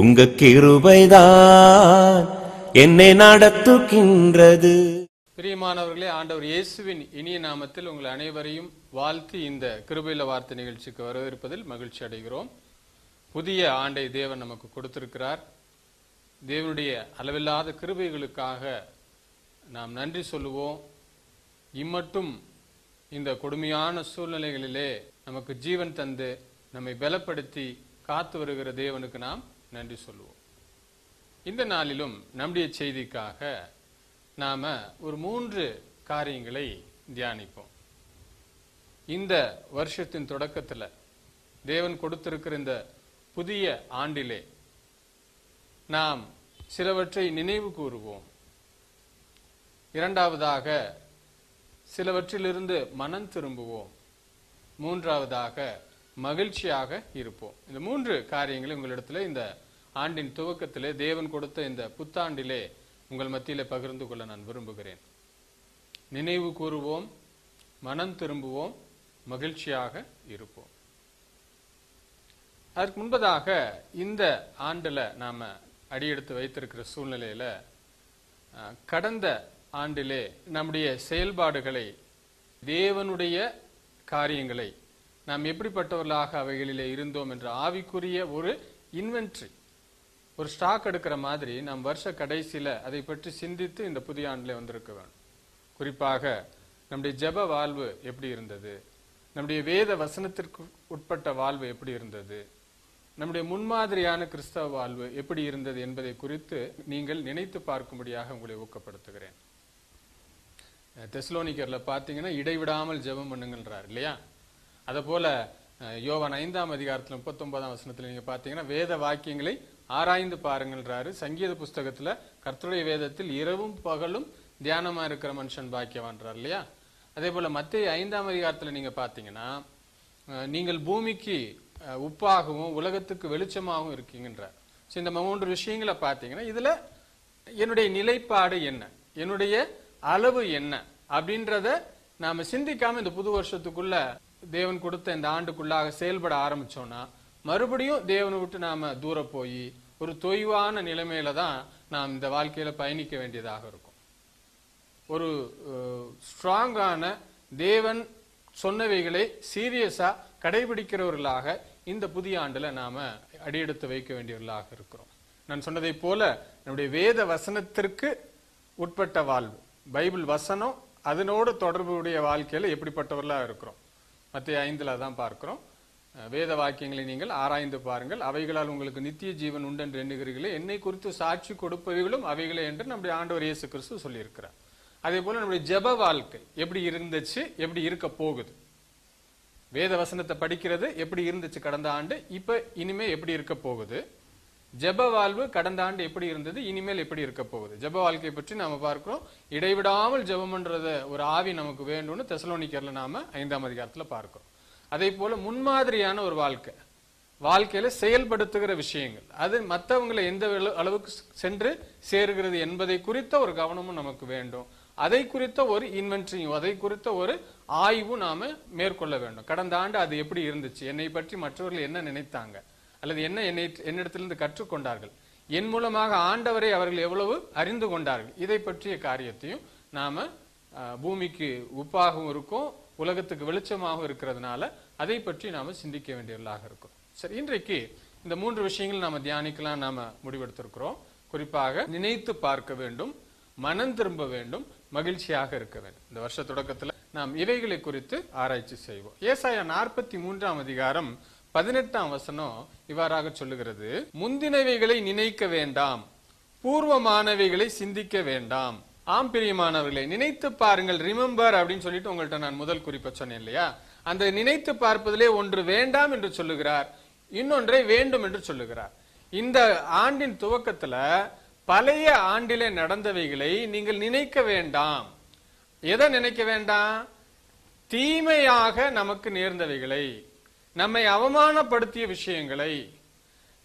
உங்க கிருபைதான் என்னை நடத்துகின்றது. பிரியமானவர்களே ஆண்டவர் இயேசுவின் இனிய நாமத்தில் உங்கள் அனைவரையும் வாழ்த்தி இந்த கிருபையில வார்த்தை நிகழ்ச்சிக்கு வரவேற்பதில் மகிழ்ச்சி அடைகிறோம். புதிய ஆண்டை தேவன் நமக்கு கொடுத்திருக்கிறார். தேவனுடைய அளவில்லாத கிருபைகளுக்காக நாம் நன்றி சொல்லுவோம். இம்மட்டும் இந்த கொடுமையான சூழ்நிலைகளிலே நமக்கு ஜீவன் தந்து நம்மை பலப்படுத்தி காத்து வருகிற தேவனுக்கு நாம் நன்றி சொல்லுவோம். இந்த நாளிலும் நம்முடைய செய்திக்காக நாம ஒரு மூன்று காரியங்களை தியானிப்போம். இந்த வருஷத்தின் தொடக்கத்துல தேவன் கொடுத்திருக்கிற இந்த புதிய ஆண்டிலே நாம் சிலவற்றை நினைவு கூறுவோம். இரண்டாவதாக சிலவற்றிலிருந்து மனம் திரும்புவோம். மூன்றாவதாக மகிழ்ச்சியாக இருப்போம். இந்த மூன்று காரியங்களை உங்களிடத்துல இந்த ஆண்டின் துவக்கத்திலே தேவன் கொடுத்த இந்த புத்தாண்டிலே உங்கள் மத்தியிலே பகிர்ந்து கொள்ள நான் விரும்புகிறேன். நினைவு கூறுவோம் மனம் திரும்புவோம் மகிழ்ச்சியாக இருப்போம். அதற்கு முன்பதாக இந்த ஆண்டுல நாம அடியெடுத்து வைத்திருக்கிற சூழ்நிலையில கடந்த ஆண்டிலே நம்முடைய செயல்பாடுகளை தேவனுடைய காரியங்களை நாம் எப்படிப்பட்டவர்களாக அவைகளிலே இருந்தோம் என்ற ஆவிக்குரிய ஒரு இன்வென்ட்ரி ஒரு ஸ்டாக் எடுக்கிற மாதிரி நாம் வருஷ கடைசியில் அதை பற்றி சிந்தித்து இந்த புதிய ஆண்டிலே வந்திருக்க வேணும் குறிப்பாக நம்முடைய ஜெப வாழ்வு எப்படி இருந்தது? நம்முடைய வேத வசனத்திற்கு உட்பட்ட வாழ்வு எப்படி இருந்தது? நம்முடைய முன்மாதிரியான கிறிஸ்தவ வாழ்வு எப்படி இருந்தது என்பதை குறித்து நீங்கள் நினைத்து பார்க்கும்படியாக உங்களை ஊக்கப்படுத்துகிறேன். தெஸ்லோனிக்கரில் பார்த்தீங்கன்னா இடைவிடாமல் ஜெபம் பண்ணுங்கன்றார் இல்லையா? அதுபோல யோவான் ஐந்தாம் அதிகாரத்தில் முப்பத்தொன்பதாம் வசனத்தில் நீங்க பார்த்தீங்கன்னா வேத வாக்கியங்களை ஆராய்ந்து பாருங்கள்ன்றாரு. சங்கீத புஸ்தகத்துல கர்த்தருடைய வேதத்தில் இரவும் பகலும் தியானமா இருக்கிற மனுஷன் பாக்கியவான்றார் இல்லையா? அதே போல மத்திய ஐந்தாம் அதிகாரத்தில் நீங்க பார்த்தீங்கன்னா நீங்கள் பூமிக்கு உப்பாகவும் உலகத்துக்கு வெளிச்சமாகவும் இருக்கீங்கன்றார். ஸோ இந்த மூன்று விஷயங்களை பார்த்தீங்கன்னா இதுல என்னுடைய நிலைப்பாடு என்ன? என்னுடைய அளவு என்ன? அப்படின்றத நாம சிந்திக்காம இந்த புது வருஷத்துக்குள்ள தேவன் கொடுத்த இந்த ஆண்டுக்குள்ளாக செயல்பட ஆரம்பிச்சோம்னா மறுபடியும் தேவனை விட்டு நாம தூர போய் ஒரு தொய்வான நிலைமையில தான் நாம் இந்த வாழ்க்கையில பயணிக்க வேண்டியதாக இருக்கும். ஒரு ஸ்ட்ராங்கான தேவன் சொன்னவைகளை சீரியஸா கடைபிடிக்கிறவர்களாக இந்த புதிய ஆண்டுல நாம அடியெடுத்து வைக்க வேண்டியவர்களாக இருக்கிறோம். நான் சொன்னதை போல நம்முடைய வேத வசனத்திற்கு உட்பட்ட வாழ்வு பைபிள் வசனம் அதனோடு தொடர்புடைய வாழ்க்கையில எப்படிப்பட்டவர்களா இருக்கிறோம்? மத்திய ஐந்தில் தான் பார்க்கிறோம். வேத வாக்கியங்களை நீங்கள் ஆராய்ந்து பாருங்கள். அவைகளால் உங்களுக்கு நித்திய ஜீவன் உண்டு என்று எண்ணுகிறீர்களே. என்னை குறித்து சாட்சி கொடுப்பவைகளும் அவைகளே என்று நம்முடைய ஆண்டவர் இயேசு கிறிஸ்து சொல்லியிருக்கிறார். அதே போல நம்முடைய ஜெப வாழ்க்கை எப்படி இருந்துச்சு எப்படி இருக்க போகுது? வேத வசனத்தை படிக்கிறது எப்படி இருந்துச்சு கடந்த ஆண்டு? இப்ப இனிமே எப்படி இருக்க போகுது? ஜெப வாழ்வு கடந்த ஆண்டு எப்படி இருந்தது இனிமேல் எப்படி இருக்க போகுது? ஜெப வாழ்க்கை பற்றி நாம பார்க்கிறோம். இடைவிடாமல் ஜெபம்ன்றத ஒரு ஆவி நமக்கு வேண்டும்னு தெசலோனிக்கர்ல நாம ஐந்தாம் அதிகாரத்துல பார்க்கிறோம். அதே போல முன்மாதிரியான ஒரு வாழ்க்கை. வாழ்க்கையில செயல்படுத்துகிற விஷயங்கள். அது மற்றவங்களை எந்த அளவுக்கு சென்று சேருகிறது என்பதை குறித்த ஒரு கவனமும் நமக்கு வேண்டும். அதை குறித்த ஒரு இன்வென்ட்ரியும் அதை குறித்த ஒரு ஆய்வும் நாம மேற்கொள்ள வேண்டும். கடந்த ஆண்டு அது எப்படி இருந்துச்சு? என்னை பற்றி மற்றவர்கள் என்ன நினைத்தாங்க? அல்லது என்ன என்னை என்னிடத்திலிருந்து கற்றுக்கொண்டார்கள்? என் மூலமாக ஆண்டவரை அவர்கள் எவ்வளவு அறிந்து கொண்டார்கள்? இதை பற்றிய காரியத்தையும் நாம பூமிக்கு உப்பாகவும் இருக்கும் உலகத்துக்கு வெளிச்சமாகவும் இருக்கிறதுனால அதை பற்றி நாம சிந்திக்க வேண்டியவர்களாக இருக்கும். சரி இன்றைக்கு இந்த மூன்று விஷயங்கள் நாம தியானிக்கலாம் நாம முடிவெடுத்திருக்கிறோம். குறிப்பாக நினைத்து பார்க்க வேண்டும் மனம் திரும்ப வேண்டும் மகிழ்ச்சியாக இருக்க வேண்டும். இந்த வருஷ தொடக்கத்துல நாம் இவைகளை குறித்து ஆராய்ச்சி செய்வோம். ஏசாயா நாற்பத்தி மூன்றாம் அதிகாரம் பதினெட்டாம் வசனம் இவ்வாறாக சொல்லுகிறது. முந்தினவைகளை நினைக்க வேண்டாம். பூர்வமானவைகளை சிந்திக்க வேண்டாம். ஆம் பிரியமானவர்களை நினைத்து பாருங்கள். ரிமெம்பர் அப்படின்னு சொல்லிட்டு உங்கள்ட்ட நான் முதல் குறிப்ப சொன்னேன் இல்லையா? அந்த நினைத்து பார்ப்பதிலே ஒன்று வேண்டாம் என்று சொல்லுகிறார். இன்னொன்றை வேண்டும் என்று சொல்லுகிறார். இந்த ஆண்டின் துவக்கத்துல பழைய ஆண்டிலே நடந்தவைகளை நீங்கள் நினைக்க வேண்டாம். எதை நினைக்க வேண்டாம்? தீமையாக நமக்கு நேர்ந்தவைகளை. நம்மை அவமானப்படுத்திய விஷயங்களை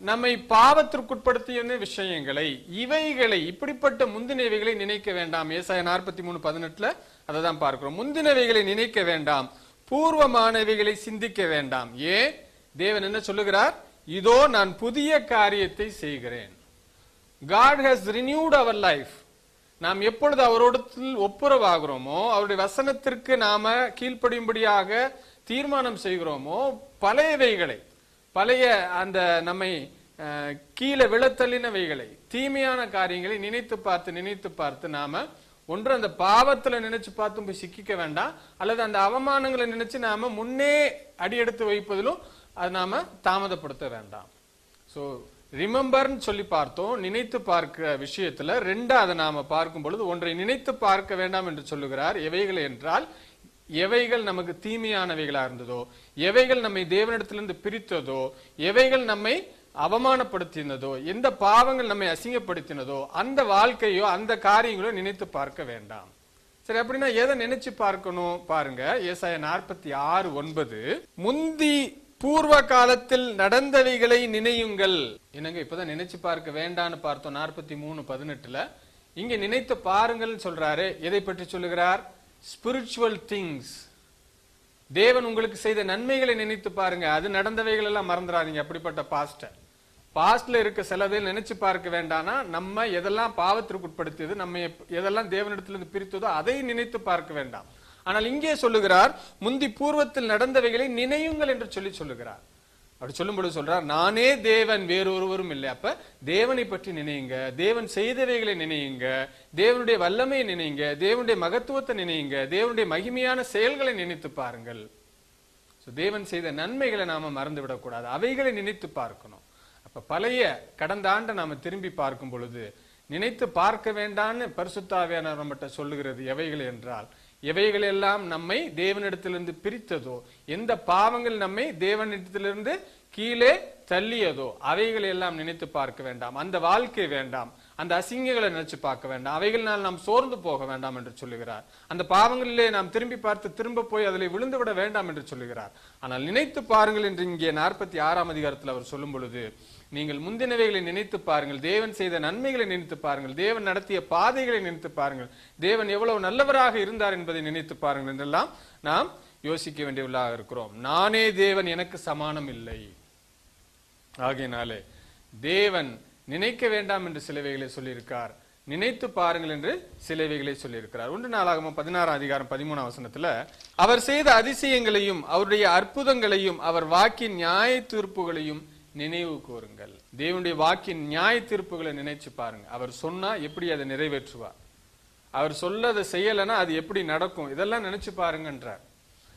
நம்மை பாவத்திற்குட்படுத்திய விஷயங்களை இவைகளை இப்படிப்பட்ட முந்தினவைகளை நினைக்க வேண்டாம். ஏசாய நாற்பத்தி மூணு பதினெட்டுல அதை தான் பார்க்கிறோம். முந்தினவைகளை நினைக்க வேண்டாம். பூர்வமானவைகளை சிந்திக்க வேண்டாம். ஏன் தேவன் என்ன சொல்லுகிறார்? இதோ நான் புதிய காரியத்தை செய்கிறேன். God has renewed our life நாம் எப்பொழுது அவரோடத்தில் ஒப்புரவாகிறோமோ அவருடைய வசனத்திற்கு நாம கீழ்ப்படியும்படியாக தீர்மானம் செய்கிறோமோ பழையவைகளை பழைய அந்த நம்மை கீழே விழத்தள்ளினவைகளை தீமையான காரியங்களை நினைத்து பார்த்து நினைத்து பார்த்து நாம ஒன்று அந்த பாவத்துல நினைச்சு பார்த்து போய் சிக்கிக்க வேண்டாம். அல்லது அந்த அவமானங்களை நினைச்சு நாம முன்னே அடியெடுத்து வைப்பதிலும் அது நாம தாமதப்படுத்த வேண்டாம். ஸோ ரிமெம்பர்னு சொல்லி பார்த்தோம். நினைத்து பார்க்கிற விஷயத்துல ரெண்டாவது நாம பார்க்கும் பொழுது ஒன்றை நினைத்து பார்க்க வேண்டாம் என்று சொல்லுகிறார் எவைகள் என்றால் எவைகள் நமக்கு தீமையானவைகளா இருந்ததோ எவைகள் நம்மை தேவனிடத்திலிருந்து பிரித்ததோ எவைகள் நம்மை அவமானப்படுத்தினதோ எந்த பாவங்கள் நம்மை அசிங்கப்படுத்தினதோ அந்த வாழ்க்கையோ அந்த காரியங்களோ நினைத்து பார்க்க வேண்டாம். சரி அப்படின்னா எதை நினைச்சு பார்க்கணும் பாருங்க. ஏசாய நாற்பத்தி ஆறு ஒன்பது. முந்தி பூர்வ காலத்தில் நடந்தவைகளை நினையுங்கள். என்னங்க இப்பதான் நினைச்சு பார்க்க வேண்டான்னு பார்த்தோம் நாற்பத்தி மூணு பதினெட்டுல. இங்க நினைத்து பாருங்கள் சொல்றாரு. எதை பற்றி சொல்லுகிறார்? ஸ்பிரிச்சுவல் திங்ஸ் தேவன் உங்களுக்கு செய்த நன்மைகளை நினைத்து பாருங்க. அது நடந்தவைகள் எல்லாம் மறந்துடாதீங்க. அப்படிப்பட்ட பாஸ்ட பாஸ்ட்ல இருக்க சிலதை நினைச்சு பார்க்க வேண்டாம்னா நம்ம எதெல்லாம் பாவத்திற்கு உட்படுத்தியது நம்ம எதெல்லாம் தேவனிடத்திலிருந்து பிரித்ததோ அதை நினைத்து பார்க்க வேண்டாம். ஆனால் இங்கே சொல்லுகிறார் முந்தி பூர்வத்தில் நடந்தவைகளை நினையுங்கள் என்று சொல்லி சொல்லுகிறார். அப்படி சொல்லும்பொழுது சொல்றார் நானே தேவன் வேறொருவரும் இல்லை. அப்ப தேவனை பற்றி நினையுங்க. தேவன் செய்தவைகளை நினையுங்க. தேவனுடைய வல்லமையை நினையுங்க. தேவனுடைய மகத்துவத்தை நினையுங்க. தேவனுடைய மகிமையான செயல்களை நினைத்து பாருங்கள். தேவன் செய்த நன்மைகளை நாம மறந்து விடக்கூடாது அவைகளை நினைத்து பார்க்கணும். அப்ப பழைய கடந்த ஆண்டை நாம திரும்பி பார்க்கும் பொழுது நினைத்து பார்க்க வேண்டான்னு பரிசுத்தாவியான நம்மகிட்ட சொல்லுகிறது எவைகள்? என்றால் எவைகள் எல்லாம் நம்மை தேவனிடத்திலிருந்து பிரித்ததோ எந்த பாவங்கள் நம்மை தேவனிடத்திலிருந்து கீழே தள்ளியதோ அவைகளை எல்லாம் நினைத்து பார்க்க வேண்டாம். அந்த வாழ்க்கை வேண்டாம். அந்த அசிங்கங்களை நினைச்சு பார்க்க வேண்டாம். அவைகளினால் நாம் சோர்ந்து போக வேண்டாம் என்று சொல்லுகிறார். அந்த பாவங்களிலே நாம் திரும்பி பார்த்து திரும்ப போய் அதில் விழுந்து விட வேண்டாம் என்று சொல்லுகிறார். ஆனால் நினைத்து பாருங்கள் என்று இங்கே நாற்பத்தி ஆறாம் அதிகாரத்தில் அவர் சொல்லும் பொழுது நீங்கள் முந்தினவைகளை நினைத்து பாருங்கள். தேவன் செய்த நன்மைகளை நினைத்து பாருங்கள். தேவன் நடத்திய பாதைகளை நினைத்து பாருங்கள். தேவன் எவ்வளவு நல்லவராக இருந்தார் என்பதை நினைத்து பாருங்கள் என்றெல்லாம் நாம் யோசிக்க வேண்டியவர்களாக இருக்கிறோம். நானே தேவன் எனக்கு சமானம் இல்லை. ஆகையினாலே தேவன் நினைக்க வேண்டாம் என்று சிலவைகளை சொல்லியிருக்கார். நினைத்து பாருங்கள் என்று சிலவைகளை சொல்லியிருக்கிறார். ஒன்று நாளாகம பதினாறாம் அதிகாரம் பதிமூணாம் வசனத்துல அவர் செய்த அதிசயங்களையும் அவருடைய அற்புதங்களையும் அவர் வாக்கின் நியாய தீர்ப்புகளையும் நினைவு கூறுங்கள். தேவனுடைய வாக்கின் நியாய தீர்ப்புகளை நினைச்சு பாருங்க. அவர் சொன்னா எப்படி அதை நிறைவேற்றுவார்? அவர் சொல்ல அதை செய்யலைன்னா அது எப்படி நடக்கும்? இதெல்லாம் நினைச்சு பாருங்கன்றார்.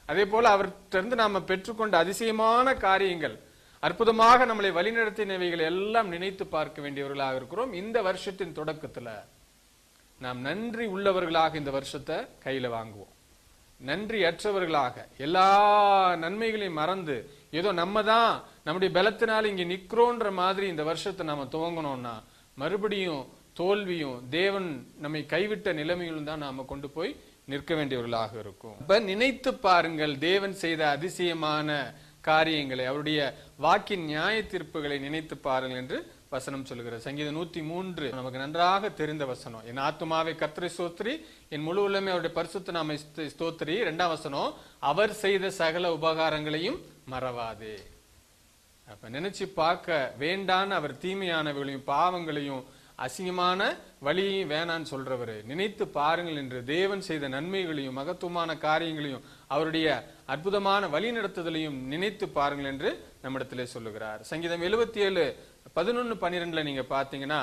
அதே போல அவர்கிட்ட இருந்து நாம பெற்றுக்கொண்ட அதிசயமான காரியங்கள் அற்புதமாக நம்மளை வழிநடத்தினவைகள் எல்லாம் நினைத்து பார்க்க வேண்டியவர்களாக இருக்கிறோம். இந்த வருஷத்தின் தொடக்கத்துல நாம் நன்றி உள்ளவர்களாக இந்த வருஷத்தை கையில வாங்குவோம். நன்றி அற்றவர்களாக எல்லா நன்மைகளையும் மறந்து ஏதோ நம்ம தான் நம்முடைய பலத்தினால இங்க நிக்கிறோன்ற மாதிரி இந்த வருஷத்தை நாம துவங்கணும்னா மறுபடியும் தோல்வியும் தேவன் நம்மை கைவிட்ட நிலைமையிலும் தான் நாம கொண்டு போய் நிற்க வேண்டியவர்களாக இருக்கும். இப்ப நினைத்து பாருங்கள் தேவன் செய்த அதிசயமான காரியங்களை அவருடைய வாக்கின் நியாய தீர்ப்புகளை நினைத்து பாருங்கள் என்று வசனம் சொல்லுகிறது. சங்கீதம் நூத்தி மூன்று நமக்கு நன்றாக தெரிந்த வசனம். என் ஆத்மாவை கத்திரை ஸ்தோத்ரி என் முழு உள்ளமே அவருடைய பரிசுத்த நாம ஸ்தோத்ரி ரெண்டாம் வசனம். அவர் செய்த சகல உபகாரங்களையும் மறவாதே. அப்ப நினைச்சு பார்க்க வேண்டான்னு அவர் தீமையானவர்களையும் பாவங்களையும் அசிங்கமான வழியையும் வேணான்னு சொல்றவர். நினைத்து பாருங்கள் என்று தேவன் செய்த நன்மைகளையும் மகத்துவமான காரியங்களையும் அவருடைய அற்புதமான வழி நடத்துதலையும் நினைத்து பாருங்கள் என்று நம்மிடத்திலே சொல்லுகிறார். சங்கீதம் எழுபத்தி ஏழு பதினொன்னு பன்னிரெண்டுல நீங்க பாத்தீங்கன்னா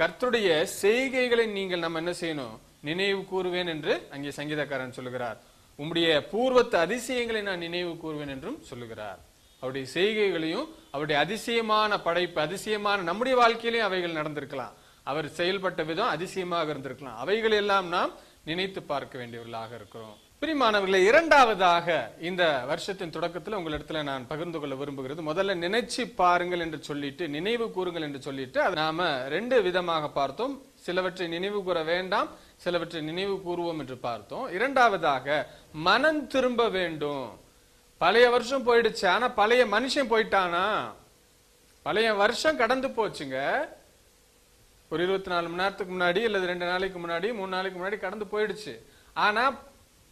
கர்த்தருடைய செய்கைகளை நீங்கள் நம்ம என்ன செய்யணும்? நினைவு கூறுவேன் என்று அங்கே சங்கீதக்காரன் சொல்லுகிறார். உம்முடைய பூர்வத்து அதிசயங்களை நான் நினைவு கூறுவேன் என்றும் சொல்லுகிறார். அவருடைய செய்கைகளையும் அவருடைய அதிசயமான படைப்பு அதிசயமான நம்முடைய வாழ்க்கையிலையும் அவைகள் நடந்திருக்கலாம். அவர் செயல்பட்ட விதம் அதிசயமாக இருந்திருக்கலாம். அவைகள் எல்லாம் நாம் நினைத்து பார்க்க வேண்டியவர்களாக இருக்கிறோம். பிரிமானவர்களே இரண்டாவதாக இந்த வருஷத்தின் தொடக்கத்தில் உங்களிடத்துல நான் பகிர்ந்து கொள்ள விரும்புகிறது. முதல்ல நினைச்சு பாருங்கள் என்று சொல்லிட்டு நினைவு கூறுங்கள் என்று சொல்லிட்டு அதை நாம ரெண்டு விதமாக பார்த்தோம். சிலவற்றை நினைவு கூற வேண்டாம் சிலவற்றை நினைவு கூறுவோம் என்று பார்த்தோம். இரண்டாவதாக மனம் திரும்ப வேண்டும். பழைய வருஷம் போயிடுச்சு ஆனா பழைய மனுஷன் போயிட்டானா? பழைய வருஷம் கடந்து போச்சுங்க. ஒரு இருபத்தி நாலு மணி நேரத்துக்கு முன்னாடி அல்லது ரெண்டு நாளைக்கு முன்னாடி மூணு நாளைக்கு முன்னாடி கடந்து போயிடுச்சு. ஆனா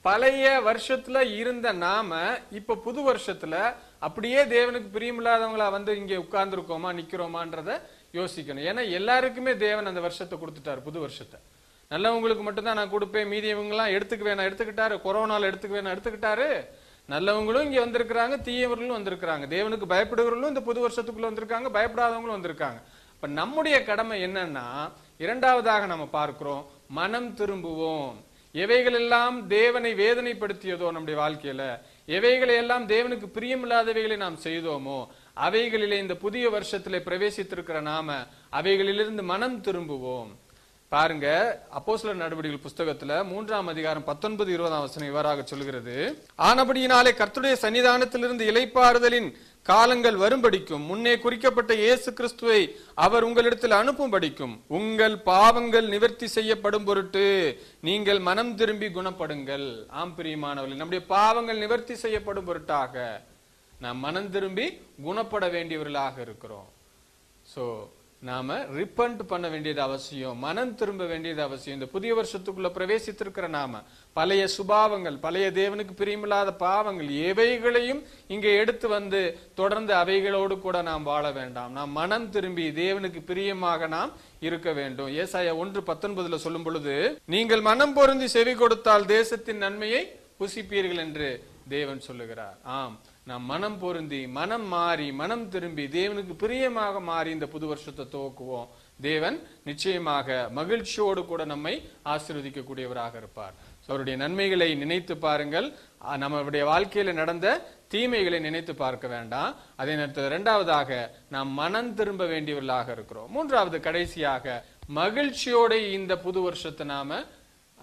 பழைய வருஷத்துல இருந்த நாம இப்ப புது வருஷத்துல அப்படியே தேவனுக்கு பிரியமில்லாதவங்களா வந்து இங்க உட்கார்ந்துருக்கோமா நிக்கிறோமான்றத யோசிக்கணும். ஏன்னா எல்லாருக்குமே தேவன் அந்த வருஷத்தை கொடுத்துட்டாரு புது வருஷத்தை. நல்லவங்களுக்கு மட்டும்தான் நான் கொடுப்பேன் மீதியவங்க எல்லாம் வேணாம் எடுத்துக்கிட்டாரு கொரோனால வேணாம் எடுத்துக்கிட்டாரு. நல்லவங்களும் இங்க வந்திருக்கிறாங்க தீயவர்களும் வந்திருக்கிறாங்க. தேவனுக்கு பயப்படுகிறவர்களும் இந்த புது வருஷத்துக்குள்ள வந்திருக்காங்க பயப்படாதவங்களும் வந்திருக்காங்க. இப்ப நம்முடைய கடமை என்னன்னா இரண்டாவதாக நம்ம பார்க்கிறோம் மனம் திரும்புவோம். எவைகள் எல்லாம் தேவனை வேதனைப்படுத்தியதோ நம்முடைய வாழ்க்கையில எவைகளை எல்லாம் தேவனுக்கு பிரியமில்லாதவைகளை நாம் செய்தோமோ அவைகளிலே இந்த புதிய வருஷத்திலே பிரவேசித்திருக்கிற நாம அவைகளிலிருந்து மனம் திரும்புவோம். பாருங்க அப்போஸ்ல நடவடிக்கைகள் புஸ்தகத்துல மூன்றாம் அதிகாரம் பத்தொன்பது இருபதாம் வசனம் இவ்வாறாக சொல்கிறது. ஆனபடியினாலே கர்த்துடைய சன்னிதானத்திலிருந்து இலைப்பாறுதலின் காலங்கள் வரும்படிக்கும் முன்னே குறிக்கப்பட்ட இயேசு கிறிஸ்துவை அவர் உங்களிடத்தில் அனுப்பும்படிக்கும் உங்கள் பாவங்கள் நிவர்த்தி செய்யப்படும் பொருட்டு நீங்கள் மனம் திரும்பி குணப்படுங்கள். ஆம் பிரியமானவர்கள் நம்முடைய பாவங்கள் நிவர்த்தி செய்யப்படும் பொருட்டாக நாம் மனம் திரும்பி குணப்பட வேண்டியவர்களாக இருக்கிறோம். சோ நாம ரிப்பண்ட் பண்ண வேண்டியது அவசியம் மனம் திரும்ப வேண்டியது அவசியம். இந்த புதிய வருஷத்துக்குள்ள பிரவேசித்திருக்கிற நாம பழைய சுபாவங்கள் பழைய தேவனுக்கு பிரியமில்லாத பாவங்கள் எவைகளையும் இங்கே எடுத்து வந்து தொடர்ந்து அவைகளோடு கூட நாம் வாழ வேண்டாம். நாம் மனம் திரும்பி தேவனுக்கு பிரியமாக நாம் இருக்க வேண்டும். ஏசாயா ஒன்று பத்தொன்பதுல சொல்லும் பொழுது நீங்கள் மனம் பொருந்தி செவி கொடுத்தால் தேசத்தின் நன்மையை புசிப்பீர்கள் என்று தேவன் சொல்லுகிறார். ஆம். நாம் மனம் பொருந்தி மனம் மாறி மனம் திரும்பி தேவனுக்கு பிரியமாக மாறி இந்த புது வருஷத்தை துவக்குவோம். தேவன் நிச்சயமாக மகிழ்ச்சியோடு கூட நம்மை ஆசீர்வதிக்கக்கூடியவராக இருப்பார். அவருடைய நன்மைகளை நினைத்து பாருங்கள். நம்மளுடைய வாழ்க்கையில நடந்த தீமைகளை நினைத்து பார்க்க வேண்டாம். அதே நேரத்தில் இரண்டாவதாக நாம் மனம் திரும்ப வேண்டியவர்களாக இருக்கிறோம். மூன்றாவது கடைசியாக மகிழ்ச்சியோட இந்த புது வருஷத்தை நாம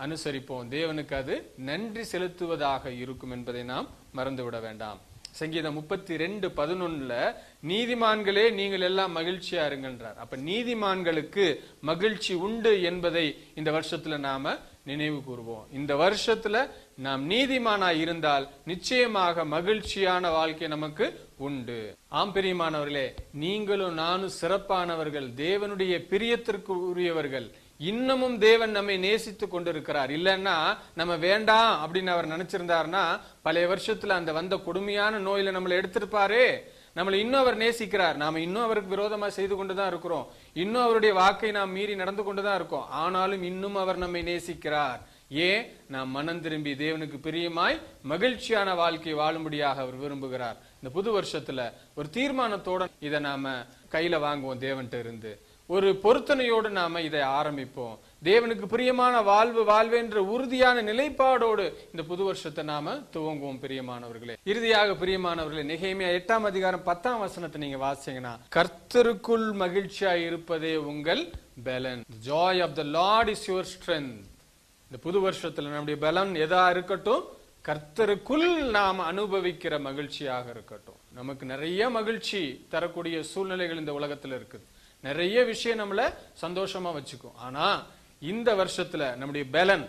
அனுசரிப்போம். தேவனுக்கு அது நன்றி செலுத்துவதாக இருக்கும் என்பதை நாம் மறந்துவிட வேண்டாம். சங்கீதம் முப்பத்தி ரெண்டு பதினொன்னுல நீதிமான்களே நீங்கள் எல்லாம் மகிழ்ச்சியா இருங்கன்றார் அப்ப நீதிமான்களுக்கு மகிழ்ச்சி உண்டு என்பதை இந்த வருஷத்துல நாம நினைவு கூறுவோம். இந்த வருஷத்துல நாம் நீதிமானா இருந்தால் நிச்சயமாக மகிழ்ச்சியான வாழ்க்கை நமக்கு உண்டு. ஆம் பிரியமானவர்களே நீங்களும் நானும் சிறப்பானவர்கள் தேவனுடைய பிரியத்திற்கு உரியவர்கள் இன்னமும் தேவன் நம்மை நேசித்து கொண்டிருக்கிறார். இல்லைன்னா நம்ம வேண்டாம் அப்படின்னு அவர் நினைச்சிருந்தாருன்னா பழைய வருஷத்துல அந்த வந்த கொடுமையான நோயில நம்மளை எடுத்திருப்பாரே. நம்மளை இன்னும் அவர் நேசிக்கிறார். நாம இன்னும் அவருக்கு விரோதமா செய்து கொண்டுதான் இருக்கிறோம். இன்னும் அவருடைய வாக்கை நாம் மீறி நடந்து கொண்டுதான் இருக்கோம். ஆனாலும் இன்னும் அவர் நம்மை நேசிக்கிறார். ஏன்? நாம் மனம் திரும்பி தேவனுக்கு பிரியமாய் மகிழ்ச்சியான வாழ்க்கை வாழும்படியாக அவர் விரும்புகிறார். இந்த புது வருஷத்துல ஒரு தீர்மானத்தோட இதை நாம கையில வாங்குவோம் தேவன்கிட்ட இருந்து. ஒரு பொருத்தனையோடு நாம இதை ஆரம்பிப்போம். தேவனுக்கு பிரியமான வாழ்வு வாழ்வென்ற உறுதியான நிலைப்பாடோடு இந்த புது வருஷத்தை நாம துவங்குவோம் பிரியமானவர்களே. இறுதியாக பிரியமானவர்களே நிகைமையா எட்டாம் அதிகாரம் பத்தாம் வசனத்தை நீங்க வாசிங்கன்னா கர்த்தருக்குள் மகிழ்ச்சியா இருப்பதே உங்கள் பலன். Joy of the Lord is your strength இந்த புது வருஷத்துல நம்முடைய பலன் எதா இருக்கட்டும் கர்த்தருக்குள் நாம் அனுபவிக்கிற மகிழ்ச்சியாக இருக்கட்டும். நமக்கு நிறைய மகிழ்ச்சி தரக்கூடிய சூழ்நிலைகள் இந்த உலகத்துல இருக்குது. நிறைய விஷயம் நம்மள சந்தோஷமா வச்சுக்கும். ஆனா இந்த வருஷத்துல நம்முடைய பலன்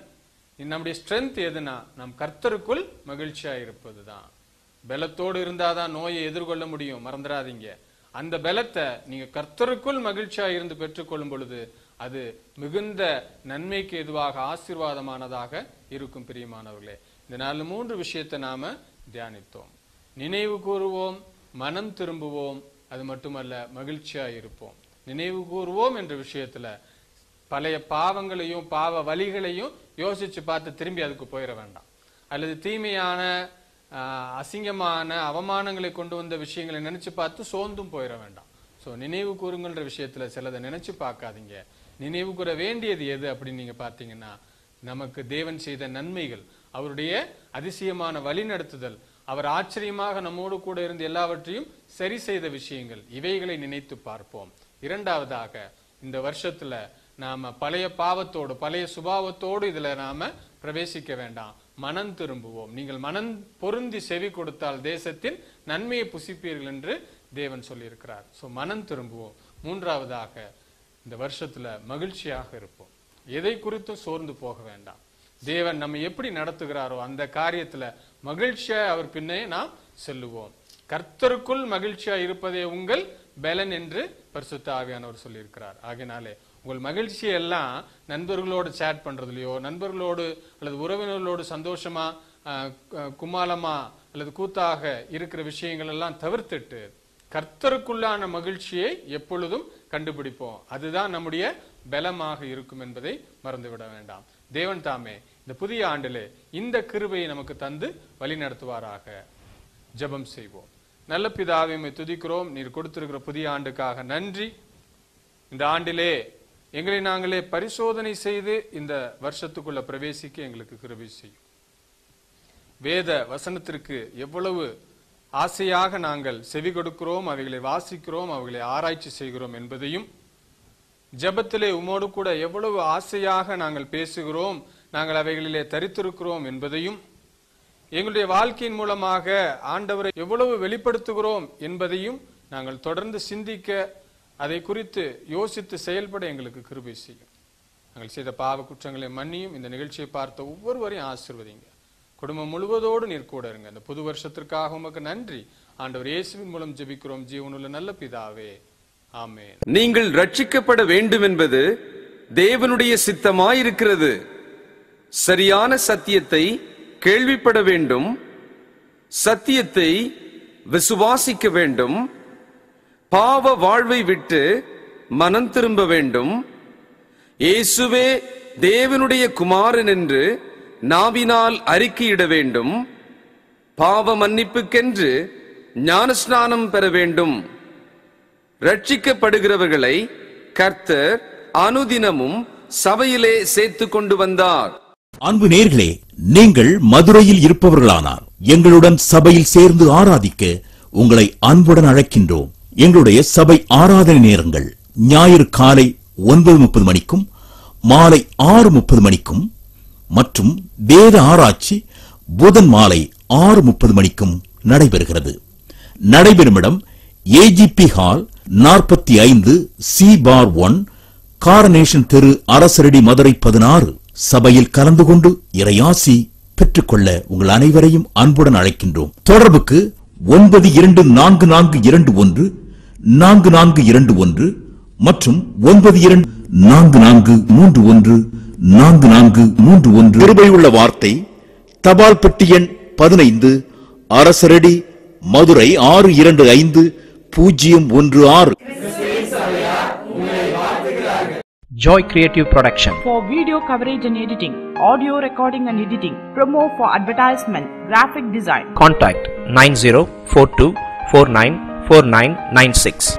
நம்முடைய ஸ்ட்ரென்த் எதுனா நம் கர்த்தருக்குள் மகிழ்ச்சியா இருப்பதுதான். பலத்தோடு இருந்தாதான் நோயை எதிர்கொள்ள முடியும் மறந்துடாதீங்க. அந்த பலத்தை நீங்க கர்த்தருக்குள் மகிழ்ச்சியா இருந்து பெற்றுக்கொள்ளும் பொழுது அது மிகுந்த நன்மைக்கு எதுவாக ஆசீர்வாதமானதாக இருக்கும் பிரியமானவர்களே. இந்த நாலு மூன்று விஷயத்தை நாம தியானித்தோம். நினைவு கூறுவோம் மனம் திரும்புவோம் அது மட்டுமல்ல மகிழ்ச்சியா இருப்போம். நினைவு கூறுவோம் என்ற விஷயத்துல பழைய பாவங்களையும் பாவ வழிகளையும் யோசிச்சு பார்த்து திரும்பி அதுக்கு போயிட வேண்டாம். அல்லது தீமையான அசிங்கமான அவமானங்களை கொண்டு வந்த விஷயங்களை நினைச்சு பார்த்து சோர்ந்தும் போயிட வேண்டாம். ஸோ நினைவு கூறுங்கன்ற விஷயத்துல சிலதை நினைச்சு பார்க்காதீங்க. நினைவு கூற வேண்டியது எது அப்படின்னு நீங்க பார்த்தீங்கன்னா நமக்கு தேவன் செய்த நன்மைகள் அவருடைய அதிசயமான வழிநடத்துதல் அவர் ஆச்சரியமாக நம்மோடு கூட இருந்து எல்லாவற்றையும் சரி செய்த விஷயங்கள் இவைகளை நினைத்து பார்ப்போம். இரண்டாவதாக இந்த வருஷத்துல நாம பழைய பாவத்தோடு பழைய சுபாவத்தோடு இதுல நாம பிரவேசிக்க வேண்டாம். மனம் திரும்புவோம். நீங்கள் மனம் பொருந்தி செவி கொடுத்தால் தேசத்தின் நன்மையை புசிப்பீர்கள் என்று தேவன் சொல்லியிருக்கிறார். சோ மனம் திரும்புவோம். மூன்றாவதாக இந்த வருஷத்துல மகிழ்ச்சியாக இருப்போம். எதை குறித்தும் சோர்ந்து போக வேண்டாம். தேவன் நம்ம எப்படி நடத்துகிறாரோ அந்த காரியத்துல மகிழ்ச்சியா அவர் பின்னே நாம் செல்லுவோம். கர்த்தருக்குள் மகிழ்ச்சியா இருப்பதே உங்கள் பலன் என்று பரிசுத்த ஆவியானவர் சொல்லியிருக்கிறார். ஆகினாலே உங்கள் மகிழ்ச்சியை எல்லாம் நண்பர்களோடு சேட் பண்ணுறதுலையோ நண்பர்களோடு அல்லது உறவினர்களோடு சந்தோஷமா குமாலமாக குமாலமா அல்லது கூத்தாக இருக்கிற விஷயங்கள் எல்லாம் தவிர்த்துட்டு கர்த்தருக்குள்ளான மகிழ்ச்சியை எப்பொழுதும் கண்டுபிடிப்போம். அதுதான் நம்முடைய பலமாக இருக்கும் என்பதை மறந்துவிட வேண்டாம். தேவன் தாமே இந்த புதிய ஆண்டிலே இந்த கிருபையை நமக்கு தந்து வழி நடத்துவாராக ஜெபம் செய்வோம். நல்ல பிதாவை துதிக்கிறோம். நீர் கொடுத்திருக்கிற புதிய ஆண்டுக்காக நன்றி. இந்த ஆண்டிலே எங்களை நாங்களே பரிசோதனை செய்து இந்த வருஷத்துக்குள்ள பிரவேசிக்க எங்களுக்கு கிருபி செய்யும். வேத வசனத்திற்கு எவ்வளவு ஆசையாக நாங்கள் செவி கொடுக்கிறோம் அவைகளை வாசிக்கிறோம் அவைகளை ஆராய்ச்சி செய்கிறோம் என்பதையும் ஜபத்திலே உமோடு கூட எவ்வளவு ஆசையாக நாங்கள் பேசுகிறோம் நாங்கள் அவைகளிலே தரித்திருக்கிறோம் என்பதையும் எங்களுடைய வாழ்க்கையின் மூலமாக ஆண்டவரை எவ்வளவு வெளிப்படுத்துகிறோம் என்பதையும் நாங்கள் தொடர்ந்து சிந்திக்க அதை குறித்து யோசித்து செயல்பட எங்களுக்கு கிருபை செய்யும். நாங்கள் செய்த பாவ குற்றங்களை மன்னியும் இந்த நிகழ்ச்சியை பார்த்த ஒவ்வொருவரையும் ஆசிர்வதிங்க. குடும்பம் முழுவதோடு நீர் கூட இருங்க. இந்த புது வருஷத்திற்காக உமக்கு நன்றி. ஆண்டவர் இயேசுவின் மூலம் ஜெபிக்கிறோம். ஜீவனுள்ள நல்ல பிதாவே. ஆமே நீங்கள் ரட்சிக்கப்பட வேண்டும் என்பது தேவனுடைய சித்தமாயிருக்கிறது. சரியான சத்தியத்தை கேள்விப்பட வேண்டும் சத்தியத்தை விசுவாசிக்க வேண்டும் பாவ வாழ்வை விட்டு மனம் திரும்ப வேண்டும். இயேசுவே தேவனுடைய குமாரன் என்று நாவினால் அறிக்கையிட வேண்டும். பாவ மன்னிப்புக்கென்று ஞானஸ்நானம் பெற வேண்டும். ரட்சிக்கப்படுகிறவர்களை கர்த்தர் அனுதினமும் சபையிலே சேர்த்து கொண்டு வந்தார். அன்பு நேர்களே நீங்கள் மதுரையில் இருப்பவர்களானார் எங்களுடன் சபையில் சேர்ந்து ஆராதிக்க உங்களை அன்புடன் அழைக்கின்றோம். எங்களுடைய சபை ஆராதனை நேரங்கள் ஞாயிறு காலை ஒன்பது முப்பது மணிக்கும் மாலை ஆறு முப்பது மணிக்கும் மற்றும் வேத ஆராய்ச்சி புதன் மாலை ஆறு முப்பது மணிக்கும் நடைபெறுகிறது. நடைபெறும் இடம் ஏஜிபி ஹால் நாற்பத்தி ஐந்து சி பார் ஒன் காரனேஷன் தெரு அரசரடி மதுரை பதினாறு. சபையில் கலந்து கொண்டு இறையாசி பெற்றுக்கொள்ள உங்கள் அனைவரையும் அன்புடன் அழைக்கின்றோம். தொடர்புக்கு ஒன்பது இரண்டு நான்கு நான்கு இரண்டு ஒன்று நான்கு நான்கு இரண்டு ஒன்று மற்றும் ஒன்பது இரண்டு நான்கு நான்கு மூன்று ஒன்று நான்கு நான்கு மூன்று ஒன்று. கிருபையுள்ள வார்த்தை தபால் பெட்டி எண் பதினைந்து அரசரடி மதுரை ஆறு இரண்டு ஐந்து பூஜ்ஜியம் ஒன்று ஆறு. Joy Creative Production. for video coverage and editing, audio recording and editing, promo for advertisement, graphic design. Contact 9042494996.